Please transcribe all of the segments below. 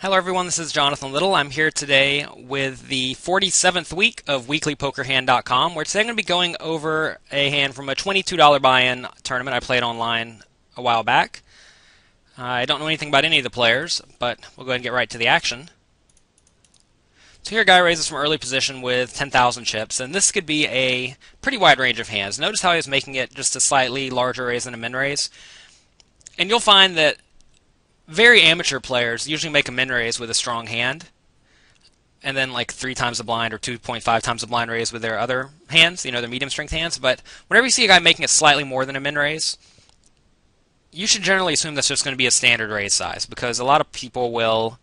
Hello, everyone. This is Jonathan Little. I'm here today with the 47th week of WeeklyPokerHand.com, where today I'm going to be going over a hand from a $22 buy-in tournament I played online a while back. Uh, I don't know anything about any of the players, but we'll go ahead and get right to the action. So here, a guy raises from early position with 10,000 chips, and this could be a pretty wide range of hands. Notice how he's making it just a slightly larger raise than a min raise. And you'll find that very amateur players usually make a min raise with a strong hand, and then like three times the blind or 2.5 times the blind raise with their other hands, you know, their medium strength hands. But whenever you see a guy making it slightly more than a min raise, you should generally assume that's just going to be a standard raise size because a lot of people will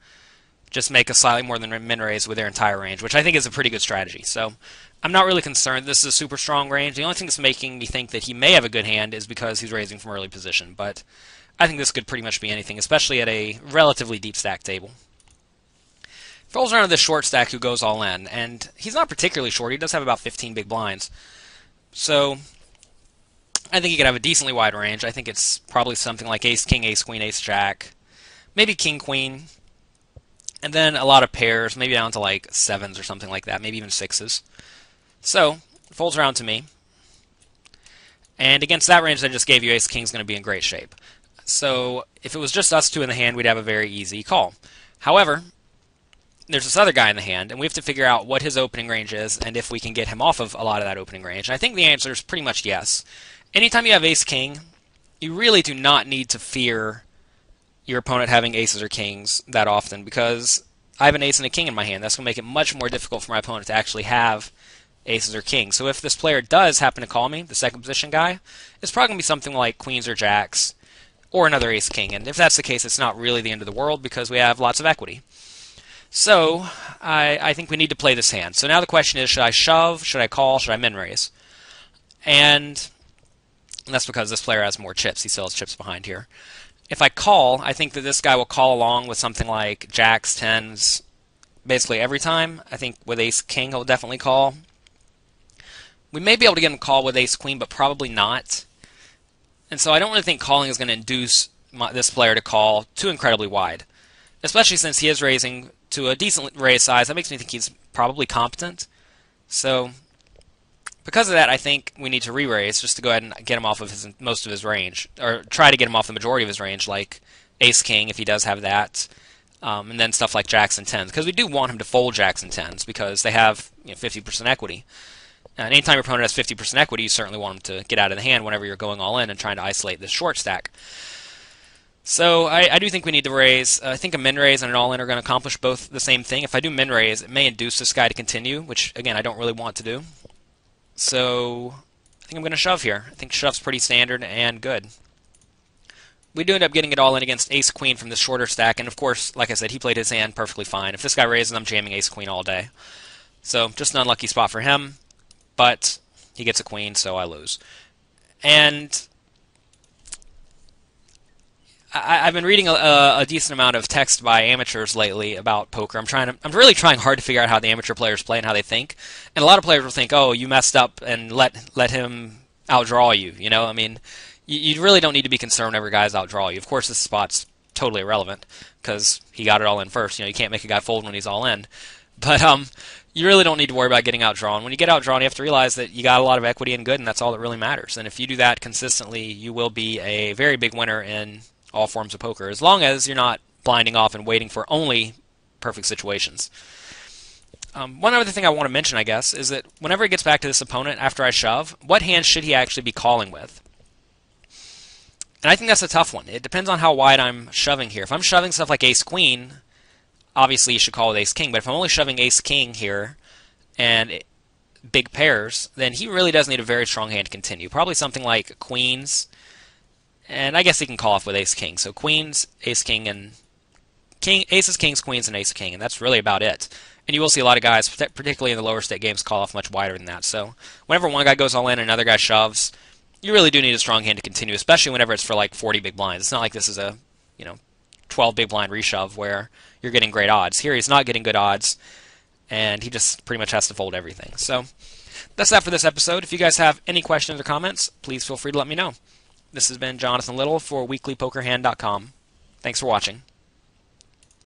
just make a slightly more than a min raise with their entire range, which I think is a pretty good strategy. So I'm not really concerned. This is a super strong range. The only thing that's making me think that he may have a good hand is because he's raising from early position. But I think this could pretty much be anything, especially at a relatively deep stack table. Falls around to this short stack who goes all in, and he's not particularly short. He does have about 15 big blinds. So I think he could have a decently wide range. I think it's probably something like ace, king, ace, queen, ace, jack, maybe king, queen, and then a lot of pairs, maybe down to like sevens or something like that, maybe even sixes. So, folds around to me. And against that range I just gave you, ace, king is going to be in great shape. So if it was just us two in the hand, we'd have a very easy call. However, there's this other guy in the hand, and we have to figure out what his opening range is and if we can get him off of a lot of that opening range. And I think the answer is pretty much yes. Anytime you have ace king, you really do not need to fear your opponent having aces or kings that often because I have an ace and a king in my hand. That's going to make it much more difficult for my opponent to actually have aces or kings. So if this player does happen to call me, the second position guy, it's probably going to be something like queens or jacks or another ace king. And if that's the case, it's not really the end of the world because we have lots of equity. So I, I think we need to play this hand. So now the question is, should I shove? Should I call? Should I min raise? And, that's because this player has more chips. He still has chips behind here. If I call, I think that this guy will call along with something like jacks, tens, basically every time. I think with ace king, he'll definitely call. We may be able to get him call with ace queen, but probably not. And so I don't really think calling is going to induce my, this player to call too incredibly wide, especially since he is raising to a decent raise size. That makes me think he's probably competent. So because of that, I think we need to re-raise just to go ahead and get him off of his most of his range, or try to get him off the majority of his range, like Ace King if he does have that, um, and then stuff like Jacks and Tens, because we do want him to fold Jacks and Tens because they have you know, 50% equity. And anytime your opponent has 50% equity, you certainly want them to get out of the hand whenever you're going all in and trying to isolate this short stack. So I, I do think we need to raise. Uh, I think a min raise and an all in are going to accomplish both the same thing. If I do min raise, it may induce this guy to continue, which again I don't really want to do. So I think I'm going to shove here. I think shove's pretty standard and good. We do end up getting it all in against ace queen from the shorter stack, and of course, like I said, he played his hand perfectly fine. If this guy raises, I'm jamming ace queen all day. So just an unlucky spot for him but he gets a queen, so I lose. And I, have been reading a, a, decent amount of text by amateurs lately about poker. I'm trying to, I'm really trying hard to figure out how the amateur players play and how they think. And a lot of players will think, "Oh, you messed up and let let him outdraw you." You know, I mean, you, you really don't need to be concerned whenever guys outdraw you. Of course, this spot's totally irrelevant because he got it all in first. You know, you can't make a guy fold when he's all in. But um, you really don't need to worry about getting outdrawn. When you get outdrawn, you have to realize that you got a lot of equity and good, and that's all that really matters. And if you do that consistently, you will be a very big winner in all forms of poker, as long as you're not blinding off and waiting for only perfect situations. Um, one other thing I want to mention, I guess, is that whenever it gets back to this opponent after I shove, what hand should he actually be calling with? And I think that's a tough one. It depends on how wide I'm shoving here. If I'm shoving stuff like ace queen, obviously you should call it ace king. But if I'm only shoving ace king here and big pairs, then he really does need a very strong hand to continue. Probably something like queens, and I guess he can call off with ace king. So queens, ace king, and king, aces, kings, queens, and ace king, and that's really about it. And you will see a lot of guys, particularly in the lower state games, call off much wider than that. So whenever one guy goes all in and another guy shoves, you really do need a strong hand to continue, especially whenever it's for like 40 big blinds. It's not like this is a, you know, 12 big blind reshove where you're getting great odds. Here he's not getting good odds, and he just pretty much has to fold everything. So that's that for this episode. If you guys have any questions or comments, please feel free to let me know. This has been Jonathan Little for WeeklyPokerHand.com. Thanks for watching.